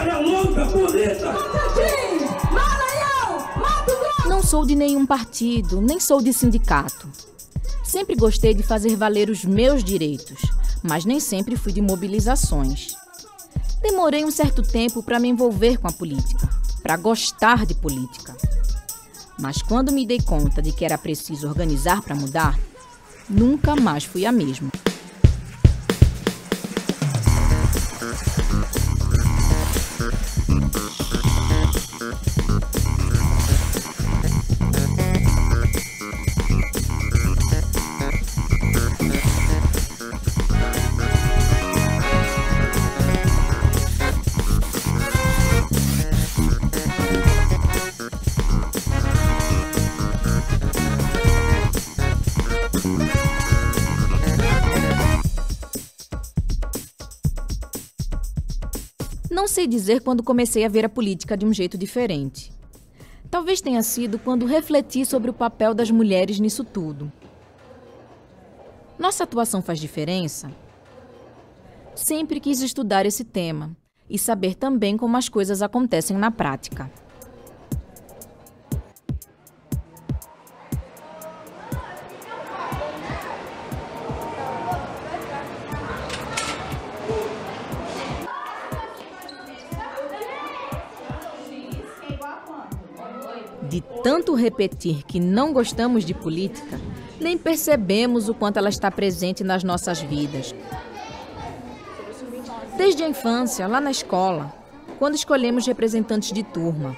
história longa, bonita. Não sou de nenhum partido, nem sou de sindicato. Sempre gostei de fazer valer os meus direitos, mas nem sempre fui de mobilizações. Demorei um certo tempo para me envolver com a política, para gostar de política. Mas quando me dei conta de que era preciso organizar para mudar, nunca mais fui a mesma. Sei dizer quando comecei a ver a política de um jeito diferente. Talvez tenha sido quando refleti sobre o papel das mulheres nisso tudo. Nossa atuação faz diferença? Sempre quis estudar esse tema e saber também como as coisas acontecem na prática. Repetir que não gostamos de política, nem percebemos o quanto ela está presente nas nossas vidas. Desde a infância, lá na escola, quando escolhemos representantes de turma.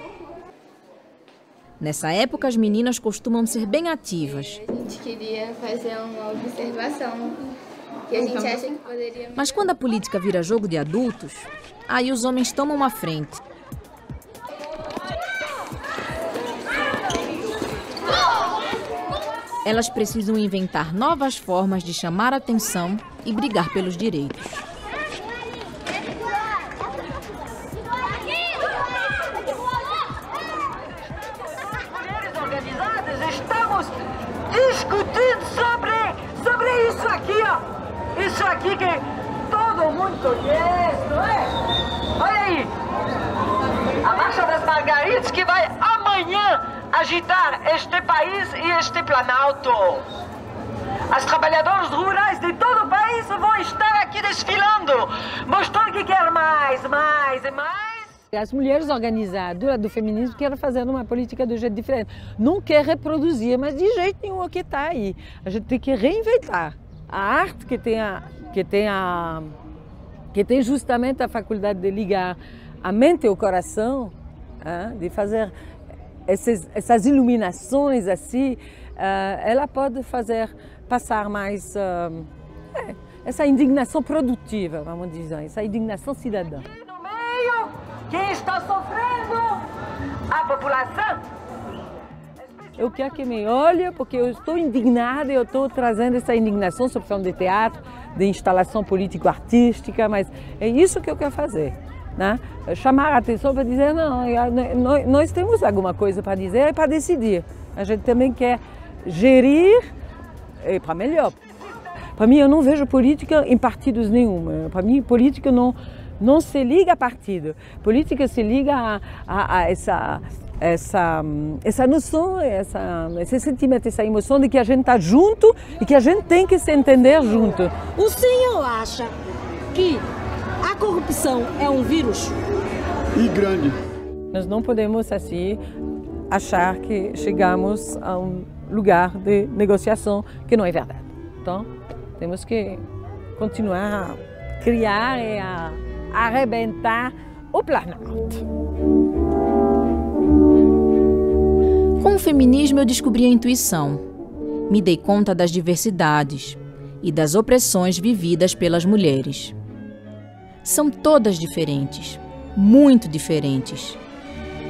Nessa época, as meninas costumam ser bem ativas. A gente queria fazer uma observação que a gente acha que poderia. Mas quando a política vira jogo de adultos, aí os homens tomam a frente. Elas precisam inventar novas formas de chamar atenção e brigar pelos direitos. estamos discutindo sobre, sobre isso aqui, ó. Isso aqui que todo mundo conhece, não é? Olha aí. A Marcha das Margaridas que vai agitar este país e este planalto. As trabalhadoras rurais de todo o país vão estar aqui desfilando, mostrando que quer mais, mais e mais. As mulheres organizadas do feminismo querem fazer uma política um jeito diferente. Não quer reproduzir, mas de jeito nenhum o que está aí. A gente tem que reinventar. A arte que tem, a, que, tem a, que tem justamente a faculdade de ligar a mente e o coração, ah, de fazer essas, essas iluminações assim, ah, ela pode fazer passar mais ah, é, essa indignação produtiva, vamos dizer, essa indignação cidadã. no meio, quem está sofrendo? A população. Eu quero que me olhe porque eu estou indignada e eu estou trazendo essa indignação sobre forma de teatro, de instalação político-artística, mas é isso que eu quero fazer. Né? Chamar a atenção para dizer, não, nós, temos alguma coisa para dizer e para decidir. A gente também quer gerir e para melhor. Para mim, eu não vejo política em partidos nenhum. Para mim, política não, não se liga a partido. Política se liga a, a, a essa, essa, essa noção, essa, esse sentimento, essa emoção de que a gente está junto e que a gente tem que se entender junto. O senhor acha que a corrupção é um vírus? E grande. Nós não podemos assim achar que chegamos a um lugar de negociação que não é verdade. Então, temos que continuar a criar e a arrebentar o Planalto. Com o feminismo, eu descobri a intuição. Me dei conta das diversidades e das opressões vividas pelas mulheres. São todas diferentes, muito diferentes.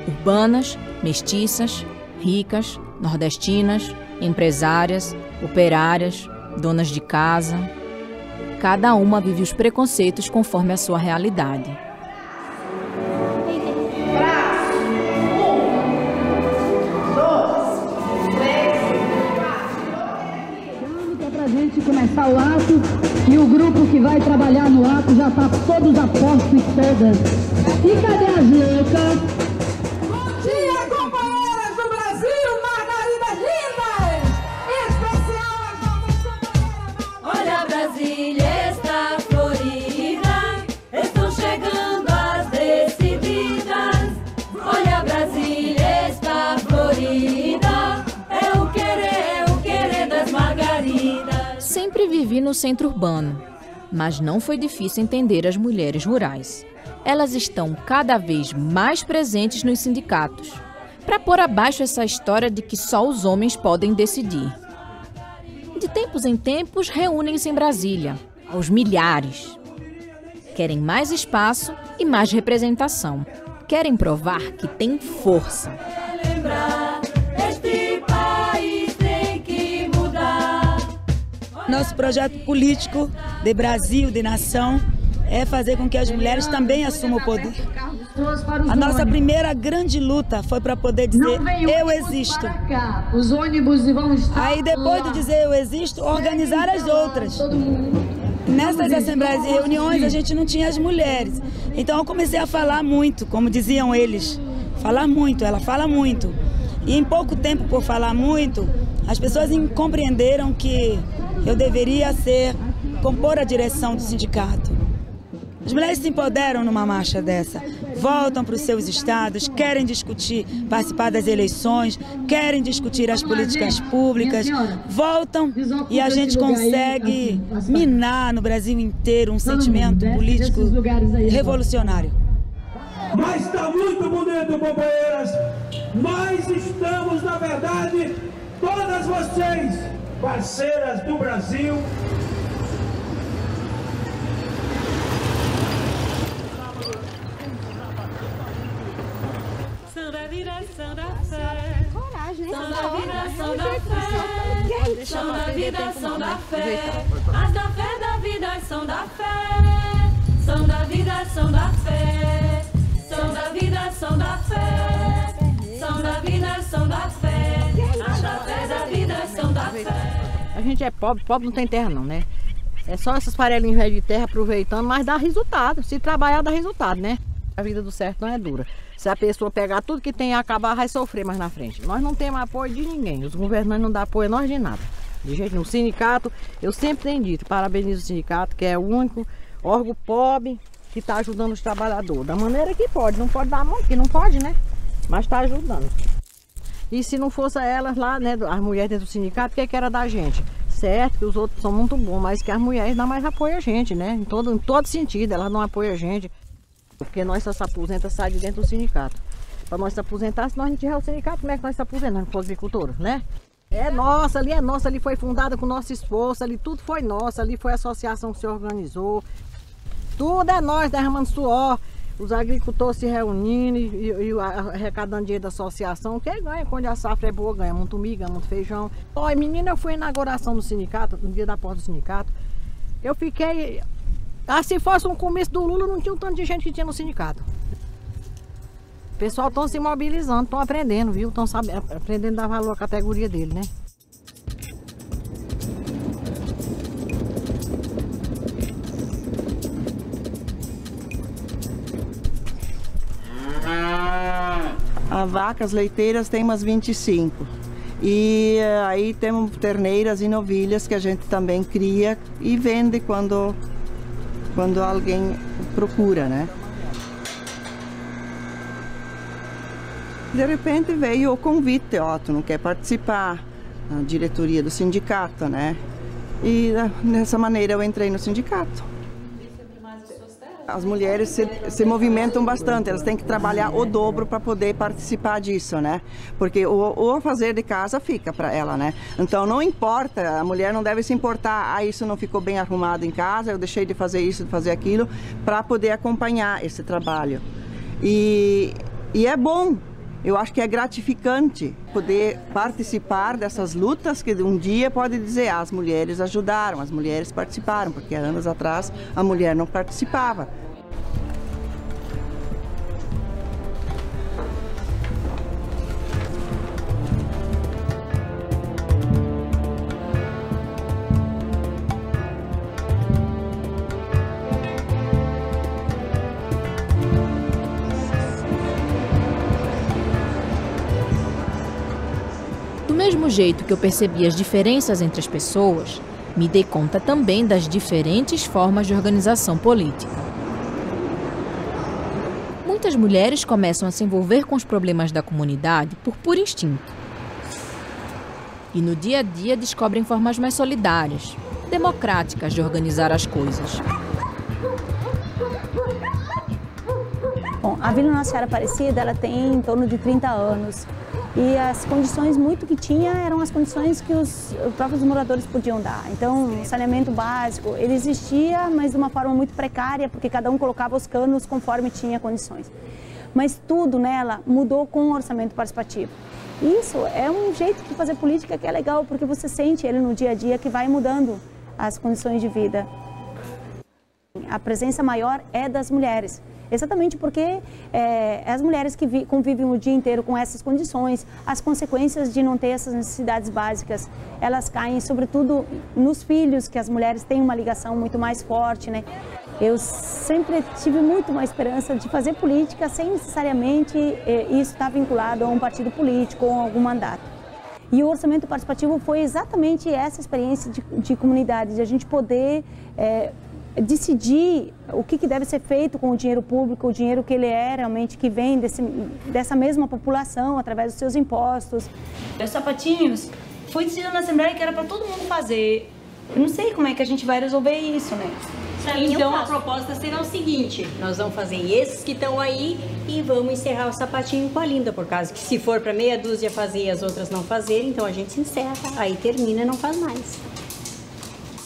Urbanas, mestiças, ricas, nordestinas, empresárias, operárias, donas de casa. Cada uma vive os preconceitos conforme a sua realidade. Começar o ato e o grupo que vai trabalhar no ato já está todos a postos todas. E cadê as loucas? Vivi no centro urbano, mas não foi difícil entender as mulheres rurais. Elas estão cada vez mais presentes nos sindicatos, para pôr abaixo essa história de que só os homens podem decidir. De tempos em tempos, reúnem-se em Brasília, aos milhares. Querem mais espaço e mais representação. Querem provar que tem força. Nosso projeto político de Brasil, de nação, é fazer com que as mulheres também assumam o poder. A nossa primeira grande luta foi para poder dizer eu existo. Os ônibus vão estar Aí depois de dizer eu existo, organizar as outras. Nessas assembleias e reuniões a gente não tinha as mulheres. Então eu comecei a falar muito, como diziam eles. Falar muito, ela fala muito. E em pouco tempo por falar muito, as pessoas compreenderam que eu deveria ser, compor a direção do sindicato. As mulheres se empoderam numa marcha dessa, voltam para os seus estados, querem discutir, participar das eleições, querem discutir as políticas públicas, voltam e a gente consegue minar no Brasil inteiro um sentimento político revolucionário. Mas está muito bonito, companheiras. Nós estamos, na verdade, todas vocês, parceiras do Brasil, São da vida, são da fé. Coragem, né? São da vida, são da fé. Vida, são da fé. As da fé, da vida, são da fé. São da vida, são da fé. São da vida, são da fé. São da vida, são da fé. Gente é pobre, pobre não tem terra não, né? É só essas farelinhas de terra aproveitando, mas dá resultado. Se trabalhar, dá resultado, né? A vida do certo não é dura. Se a pessoa pegar tudo que tem e acabar, vai sofrer mais na frente. Nós não temos apoio de ninguém. Os governantes não dão apoio a nós de nada. De jeito. O sindicato, eu sempre tenho dito, parabenizo o sindicato, que é o único órgão pobre que está ajudando os trabalhadores. Da maneira que pode. Não pode dar mão, que não pode, né? Mas está ajudando. E se não fosse elas lá, né, as mulheres dentro do sindicato, o que, que era da gente? Certo que os outros são muito bons, mas que as mulheres dão mais apoio a gente, né? Em todo, em todo sentido, elas não apoiam a gente. Porque nós só se aposenta, sai de dentro do sindicato. Para nós se aposentar, se nós não tiver o sindicato, como é que nós se aposentamos? Como agricultores, né? É nossa, ali é nossa, ali foi fundada com nosso esforço, ali tudo foi nosso, ali foi a associação que se organizou. Tudo é nós derramando suor, os agricultores se reunindo e, e arrecadando dinheiro da associação. Quem ganha quando a safra é boa, ganha muito ganha muito feijão. Olha, menina, eu fui à inauguração do sindicato, no dia da porta do sindicato. Eu fiquei. Ah, se fosse um começo do Lula, não tinha o tanto de gente que tinha no sindicato. O pessoal estão se mobilizando, estão aprendendo, viu? Estão aprendendo a dar valor à categoria dele, né? A vacas leiteiras tem umas 25. E eh, aí temos terneiras e novilhas que a gente também cria e vende quando, quando alguém procura, né? De repente veio o convite, ó, tu não quer participar na diretoria do sindicato, né? E eh, dessa maneira eu entrei no sindicato. As mulheres se, se movimentam bastante, elas têm que trabalhar o dobro para poder participar disso, né? Porque o, o fazer de casa fica para ela, né? Então não importa, a mulher não deve se importar, ah, isso não ficou bem arrumado em casa, eu deixei de fazer isso, de fazer aquilo, para poder acompanhar esse trabalho. E, e é bom, eu acho que é gratificante poder participar dessas lutas que um dia pode dizer ah, as mulheres ajudaram, as mulheres participaram, porque anos atrás a mulher não participava. Jeito que eu percebi as diferenças entre as pessoas, me dei conta também das diferentes formas de organização política. Muitas mulheres começam a se envolver com os problemas da comunidade por puro instinto. E no dia a dia descobrem formas mais solidárias, democráticas de organizar as coisas. Bom, a Vila Nossa Senhora Aparecida ela tem em torno de 30 anos e as condições muito que tinha eram as condições que os, os próprios moradores podiam dar. Então, o saneamento básico, ele existia, mas de uma forma muito precária, porque cada um colocava os canos conforme tinha condições. Mas tudo nela mudou com o orçamento participativo. Isso é um jeito de fazer política que é legal, porque você sente ele no dia a dia que vai mudando as condições de vida. A presença maior é das mulheres. Exatamente porque é, as mulheres que vi, convivem o dia inteiro com essas condições, as consequências de não ter essas necessidades básicas, elas caem sobretudo nos filhos, que as mulheres têm uma ligação muito mais forte, né? Eu sempre tive muito uma esperança de fazer política sem necessariamente é, isso estar vinculado a um partido político ou a algum mandato. E o orçamento participativo foi exatamente essa experiência de, de comunidade, de a gente poder é, decidir o que, que, deve ser feito com o dinheiro público, o dinheiro que ele é realmente, que vem desse, dessa mesma população através dos seus impostos. Os sapatinhos foi decidido na Assembleia que era para todo mundo fazer. Eu não sei como é que a gente vai resolver isso, né? Então a proposta será o seguinte: nós vamos fazer esses que estão aí e vamos encerrar o sapatinho com a Linda, por causa que se for para meia dúzia fazer e as outras não fazerem, então a gente encerra, aí termina e não faz mais.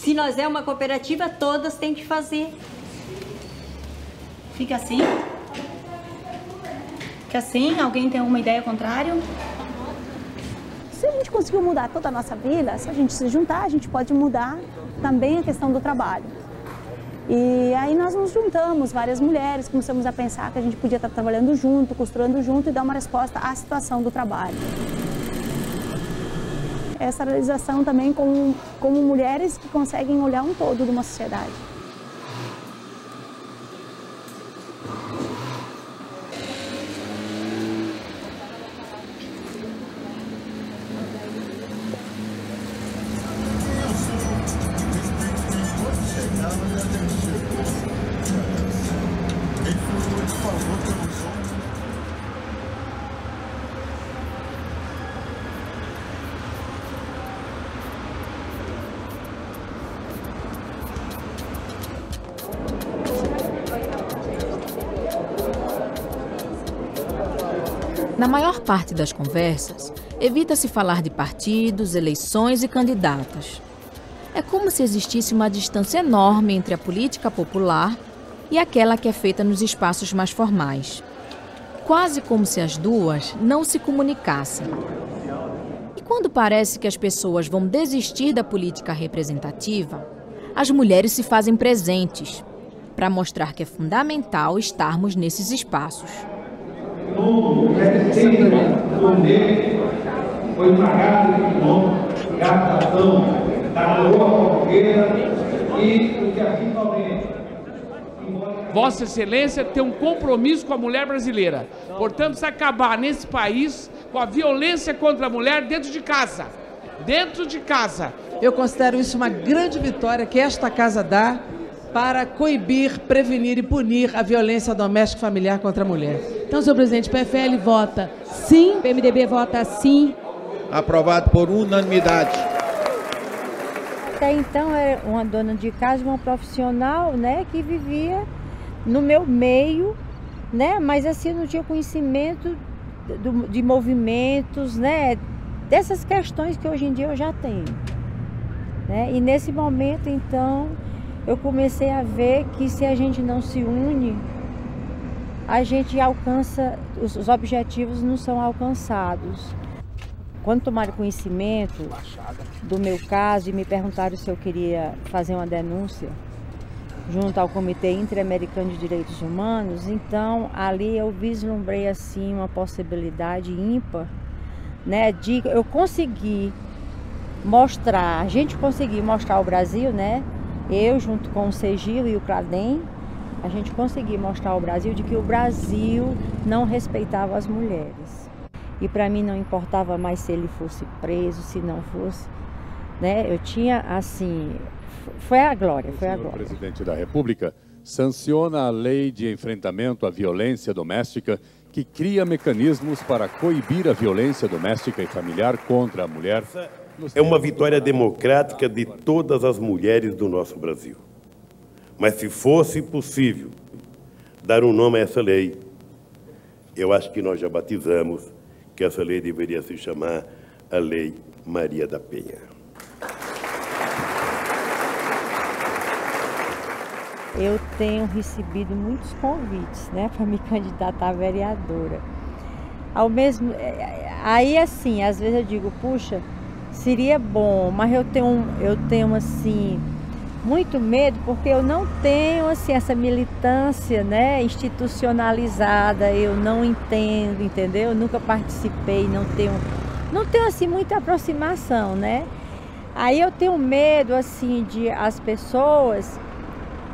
Se nós é uma cooperativa, todas têm que fazer. Fica assim? Fica assim? Alguém tem alguma ideia contrária? Se a gente conseguiu mudar toda a nossa vila, se a gente se juntar, a gente pode mudar também a questão do trabalho. E aí nós nos juntamos, várias mulheres, começamos a pensar que a gente podia estar trabalhando junto, costurando junto e dar uma resposta à situação do trabalho essa realização também como, como mulheres que conseguem olhar um todo de uma sociedade. Parte das conversas, evita-se falar de partidos, eleições e candidatas. É como se existisse uma distância enorme entre a política popular e aquela que é feita nos espaços mais formais. Quase como se as duas não se comunicassem. E quando parece que as pessoas vão desistir da política representativa, as mulheres se fazem presentes para mostrar que é fundamental estarmos nesses espaços novo recente turnê foi pagado de quilômetro, captação da coroa fogueira e o que aqui somente. Vossa Excelência tem um compromisso com a mulher brasileira. Portanto, se acabar nesse país com a violência contra a mulher dentro de casa. Dentro de casa. Eu considero isso uma grande vitória que esta casa dá para coibir, prevenir e punir a violência doméstica e familiar contra a mulher. Então, senhor presidente, PFL vota sim, PMDB vota sim. Aprovado por unanimidade. Até então era uma dona de casa, uma profissional, né, que vivia no meu meio, né, mas assim não tinha conhecimento do, de movimentos, né, dessas questões que hoje em dia eu já tenho. Né? E nesse momento, então, eu comecei a ver que se a gente não se une, a gente alcança, os, os objetivos não são alcançados. Quando tomaram conhecimento do meu caso e me perguntaram se eu queria fazer uma denúncia junto ao Comitê Interamericano de Direitos Humanos, então ali eu vislumbrei assim uma possibilidade ímpar, né, de eu conseguir mostrar, a gente conseguir mostrar ao Brasil, né, eu junto com o Segilo e o Cladem, a gente conseguiu mostrar ao Brasil de que o Brasil não respeitava as mulheres. e para mim não importava mais se ele fosse preso, se não fosse, né? Eu tinha assim, foi a glória, foi a glória. O presidente da República sanciona a lei de enfrentamento à violência doméstica que cria mecanismos para coibir a violência doméstica e familiar contra a mulher. É uma vitória democrática de todas as mulheres do nosso Brasil. Mas se fosse possível dar um nome a essa lei, eu acho que nós já batizamos que essa lei deveria se chamar a Lei Maria da Penha. Eu tenho recebido muitos convites, né, para me candidatar a vereadora. Ao mesmo, aí assim, às vezes eu digo, puxa, seria bom, mas eu tenho, eu tenho assim muito medo porque eu não tenho assim essa militância, né, institucionalizada, eu não entendo, entendeu? Eu nunca participei, não tenho não tenho assim muita aproximação, né? Aí eu tenho medo assim de as pessoas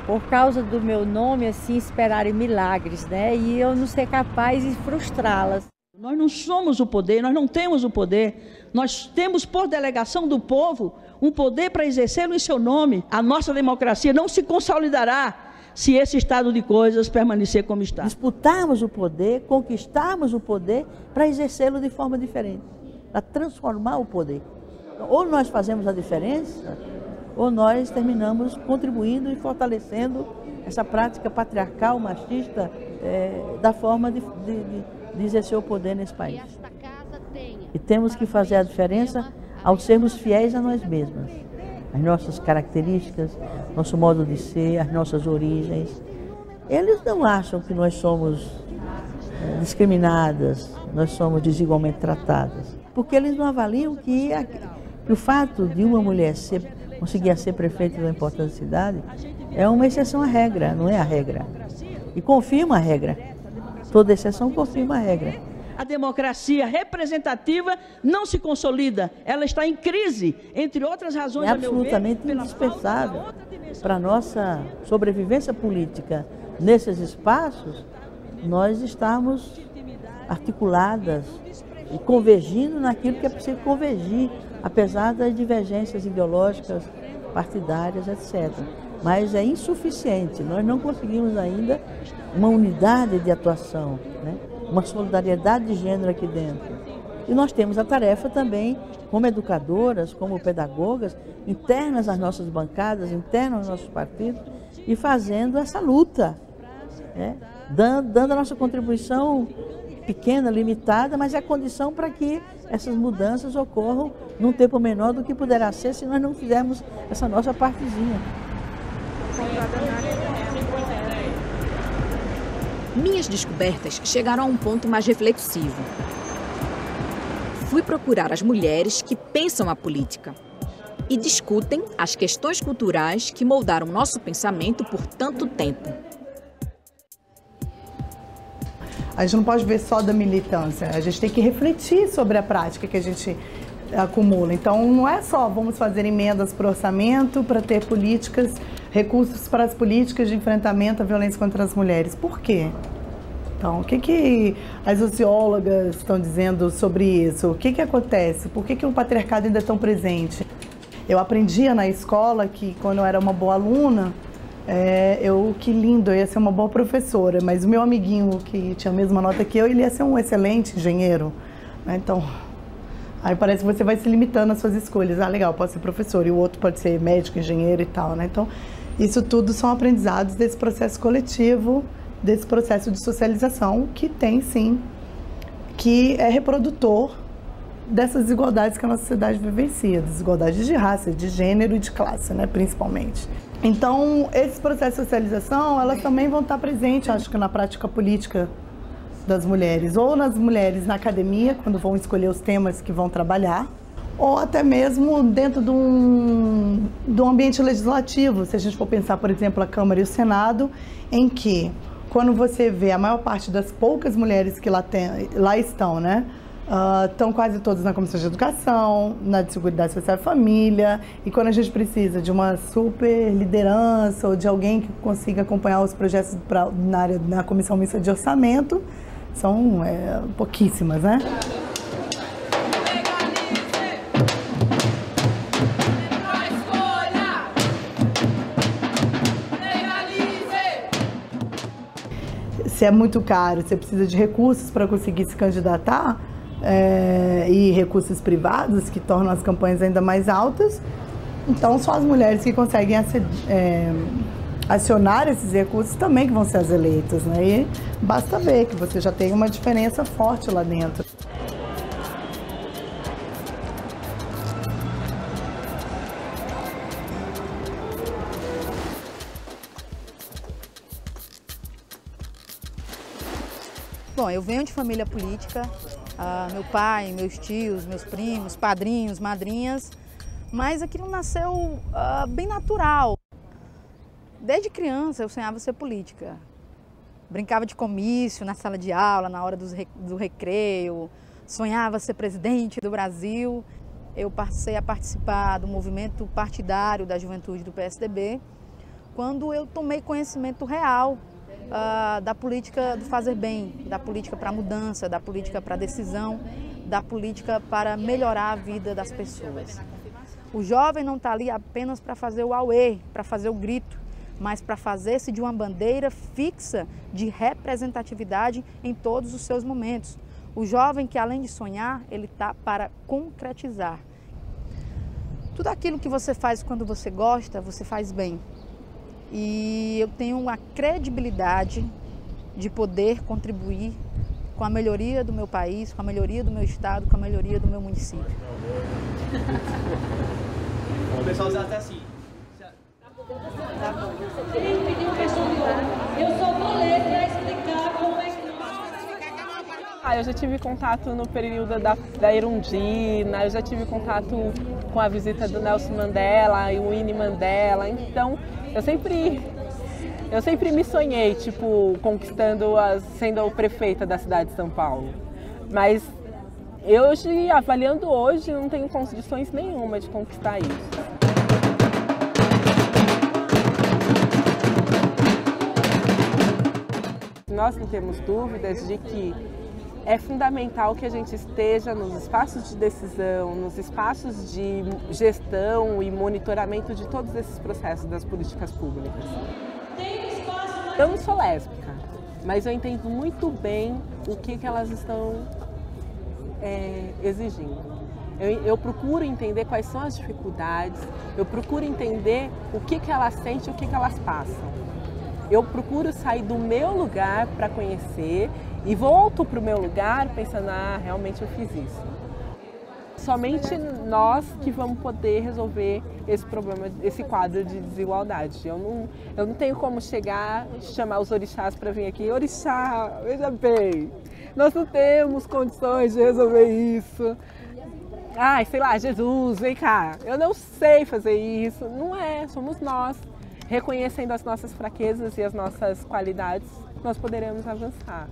por causa do meu nome assim esperarem milagres, né? E eu não ser capaz de frustrá-las. Nós não somos o poder, nós não temos o poder. Nós temos por delegação do povo um poder para exercê-lo em seu nome. A nossa democracia não se consolidará se esse estado de coisas permanecer como está. Disputarmos o poder, conquistarmos o poder para exercê-lo de forma diferente, para transformar o poder. Ou nós fazemos a diferença, ou nós terminamos contribuindo e fortalecendo essa prática patriarcal, machista, é, da forma de, de, de exercer o poder nesse país. E temos que fazer a diferença ao sermos fiéis a nós mesmas, as nossas características, nosso modo de ser, as nossas origens. Eles não acham que nós somos é, discriminadas, nós somos desigualmente tratadas, porque eles não avaliam que, a, que o fato de uma mulher ser, conseguir ser prefeita de uma importante cidade é uma exceção à regra, não é a regra. E confirma a regra. Toda exceção confirma a regra a democracia representativa não se consolida, ela está em crise, entre outras razões. É absolutamente ver, indispensável para a nossa sobrevivência política nesses espaços, nós estamos articuladas e convergindo naquilo que é preciso convergir, apesar das divergências ideológicas, partidárias, etc. Mas é insuficiente, nós não conseguimos ainda uma unidade de atuação. Né? uma solidariedade de gênero aqui dentro. E nós temos a tarefa também, como educadoras, como pedagogas, internas às nossas bancadas, internas aos nossos partidos, e fazendo essa luta, né? dando, dando a nossa contribuição pequena, limitada, mas é a condição para que essas mudanças ocorram num tempo menor do que poderá ser se nós não fizermos essa nossa partezinha. Minhas descobertas chegaram a um ponto mais reflexivo. Fui procurar as mulheres que pensam a política e discutem as questões culturais que moldaram nosso pensamento por tanto tempo. A gente não pode ver só da militância, a gente tem que refletir sobre a prática que a gente acumula. Então, não é só vamos fazer emendas para orçamento para ter políticas, recursos para as políticas de enfrentamento à violência contra as mulheres. Por quê? Então, o que, que as sociólogas estão dizendo sobre isso? O que, que acontece? Por que, que o patriarcado ainda é tão presente? Eu aprendia na escola que, quando eu era uma boa aluna, é, eu, que lindo, eu ia ser uma boa professora, mas o meu amiguinho que tinha a mesma nota que eu, ele ia ser um excelente engenheiro. Né? Então, Aí parece que você vai se limitando às suas escolhas. Ah, legal, pode ser professor, e o outro pode ser médico, engenheiro e tal, né? Então, isso tudo são aprendizados desse processo coletivo, desse processo de socialização que tem sim, que é reprodutor dessas desigualdades que a nossa sociedade vivencia, desigualdades de raça, de gênero e de classe, né, principalmente. Então, esses processos de socialização, elas também vão estar presentes, acho que na prática política das mulheres, ou nas mulheres na academia, quando vão escolher os temas que vão trabalhar, ou até mesmo dentro de um, de um ambiente legislativo, se a gente for pensar, por exemplo, a Câmara e o Senado, em que, quando você vê a maior parte das poucas mulheres que lá, tem, lá estão, né? Uh, estão quase todas na Comissão de Educação, na de Seguridade Social e Família, e quando a gente precisa de uma super liderança ou de alguém que consiga acompanhar os projetos pra, na área na Comissão Mista de Orçamento, são é, pouquíssimas, né? Se é muito caro, você precisa de recursos para conseguir se candidatar, é, e recursos privados que tornam as campanhas ainda mais altas, então só as mulheres que conseguem é, acionar esses recursos também que vão ser as eleitas, né? E basta ver que você já tem uma diferença forte lá dentro. Eu venho de família política, uh, meu pai, meus tios, meus primos, padrinhos, madrinhas, mas aquilo nasceu uh, bem natural. Desde criança eu sonhava ser política. Brincava de comício na sala de aula, na hora do recreio, sonhava ser presidente do Brasil. Eu passei a participar do movimento partidário da juventude do PSDB quando eu tomei conhecimento real uh, da política do fazer bem, da política para mudança, da política para decisão, da política para melhorar a vida das pessoas. O jovem não está ali apenas para fazer o auê, para fazer o grito, mas para fazer-se de uma bandeira fixa de representatividade em todos os seus momentos. O jovem que além de sonhar, ele está para concretizar. Tudo aquilo que você faz quando você gosta, você faz bem e eu tenho uma credibilidade de poder contribuir com a melhoria do meu país, com a melhoria do meu estado, com a melhoria do meu município. O pessoal usa até assim. Eu só vou ler para explicar como é que ah, eu já tive contato no período da, da Erundina, eu já tive contato com a visita do Nelson Mandela e o Winnie Mandela, então eu sempre eu sempre me sonhei, tipo, conquistando as, sendo prefeita da cidade de São Paulo. Mas hoje, avaliando hoje, não tenho condições nenhuma de conquistar isso. Nós não temos dúvidas de que é fundamental que a gente esteja nos espaços de decisão, nos espaços de gestão e monitoramento de todos esses processos das políticas públicas. Eu não sou lésbica, mas eu entendo muito bem o que, que elas estão é, exigindo. Eu, eu, procuro entender quais são as dificuldades, eu procuro entender o que, que elas sentem e o que, que elas passam. Eu procuro sair do meu lugar para conhecer e volto para o meu lugar pensando, ah, realmente eu fiz isso. Somente nós que vamos poder resolver esse problema, esse quadro de desigualdade. Eu não, eu não tenho como chegar, chamar os orixás para vir aqui. Orixá, veja bem, nós não temos condições de resolver isso. Ai, sei lá, Jesus, vem cá. Eu não sei fazer isso. Não é, somos nós. Reconhecendo as nossas fraquezas e as nossas qualidades, nós poderemos avançar.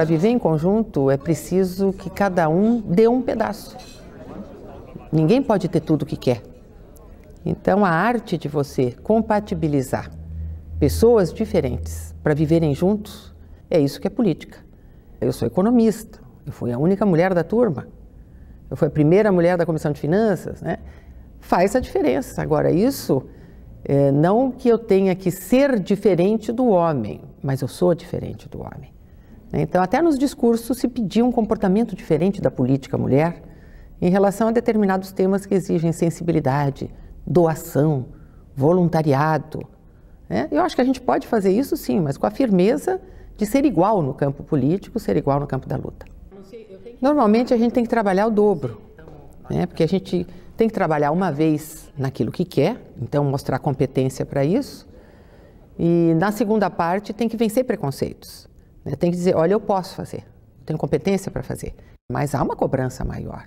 Para viver em conjunto é preciso que cada um dê um pedaço. Ninguém pode ter tudo o que quer. Então, a arte de você compatibilizar pessoas diferentes para viverem juntos é isso que é política. Eu sou economista, eu fui a única mulher da turma, eu fui a primeira mulher da comissão de finanças, né? Faz a diferença. Agora, isso é, não que eu tenha que ser diferente do homem, mas eu sou diferente do homem. Então, até nos discursos se pedia um comportamento diferente da política mulher em relação a determinados temas que exigem sensibilidade, doação, voluntariado. Né? Eu acho que a gente pode fazer isso sim, mas com a firmeza de ser igual no campo político, ser igual no campo da luta. Normalmente a gente tem que trabalhar o dobro, né? porque a gente tem que trabalhar uma vez naquilo que quer, então mostrar competência para isso, e na segunda parte tem que vencer preconceitos. Né? Tem que dizer, olha, eu posso fazer, tenho competência para fazer, mas há uma cobrança maior.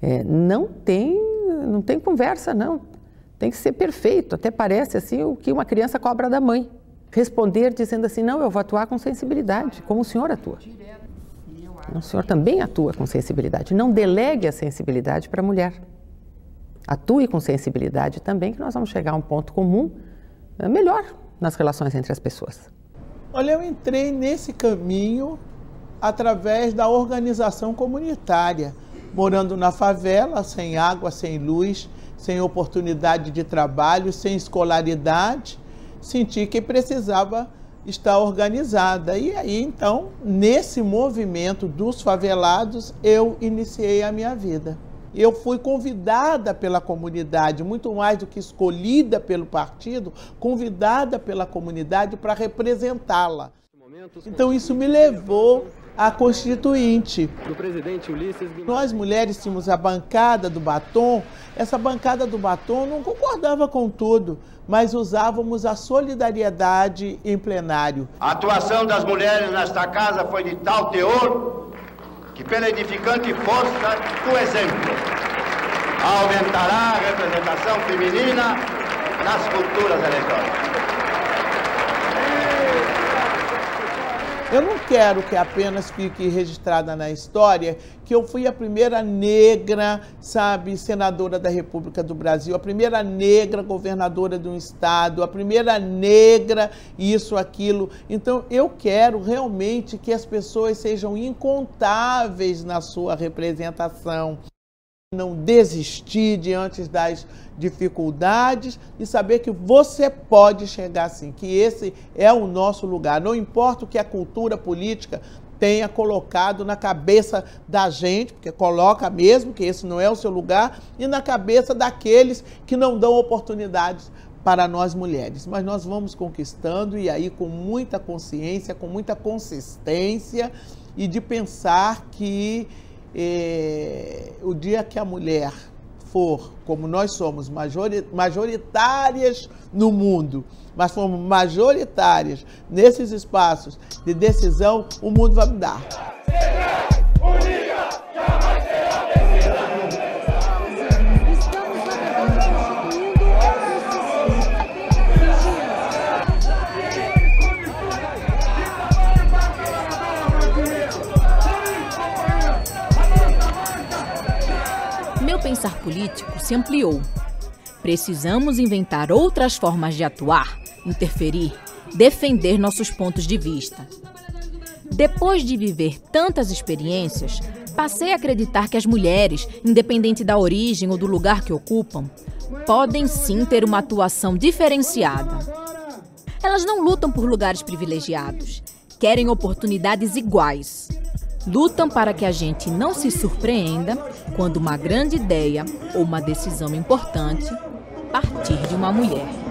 É, não tem, não tem conversa não. Tem que ser perfeito. Até parece assim o que uma criança cobra da mãe. Responder dizendo assim, não, eu vou atuar com sensibilidade, como o senhor atua. O senhor também atua com sensibilidade. Não delegue a sensibilidade para a mulher. Atue com sensibilidade também, que nós vamos chegar a um ponto comum é, melhor nas relações entre as pessoas. Olha, eu entrei nesse caminho através da organização comunitária, morando na favela, sem água, sem luz, sem oportunidade de trabalho, sem escolaridade, senti que precisava estar organizada. E aí, então, nesse movimento dos favelados, eu iniciei a minha vida. Eu fui convidada pela comunidade, muito mais do que escolhida pelo partido, convidada pela comunidade para representá-la. Então isso me levou à Constituinte. Do presidente Ulisses Nós mulheres tínhamos a bancada do batom. Essa bancada do batom não concordava com tudo, mas usávamos a solidariedade em plenário. A atuação das mulheres nesta casa foi de tal teor que, pela edificante força do exemplo, aumentará a representação feminina nas futuras eleições. Eu não quero que apenas fique registrada na história que eu fui a primeira negra, sabe, senadora da República do Brasil, a primeira negra governadora de um estado, a primeira negra isso, aquilo. Então eu quero realmente que as pessoas sejam incontáveis na sua representação não desistir diante das dificuldades e saber que você pode chegar assim, que esse é o nosso lugar. Não importa o que a cultura política tenha colocado na cabeça da gente, porque coloca mesmo que esse não é o seu lugar, e na cabeça daqueles que não dão oportunidades para nós mulheres. Mas nós vamos conquistando e aí com muita consciência, com muita consistência e de pensar que eh, o dia que a mulher for, como nós somos majoritárias no mundo, mas formos majoritárias nesses espaços de decisão, o mundo vai mudar. Meu pensar político se ampliou. Precisamos inventar outras formas de atuar, interferir, defender nossos pontos de vista. Depois de viver tantas experiências, passei a acreditar que as mulheres, independente da origem ou do lugar que ocupam, podem sim ter uma atuação diferenciada. Elas não lutam por lugares privilegiados, querem oportunidades iguais. Lutam para que a gente não se surpreenda quando uma grande ideia ou uma decisão importante partir de uma mulher.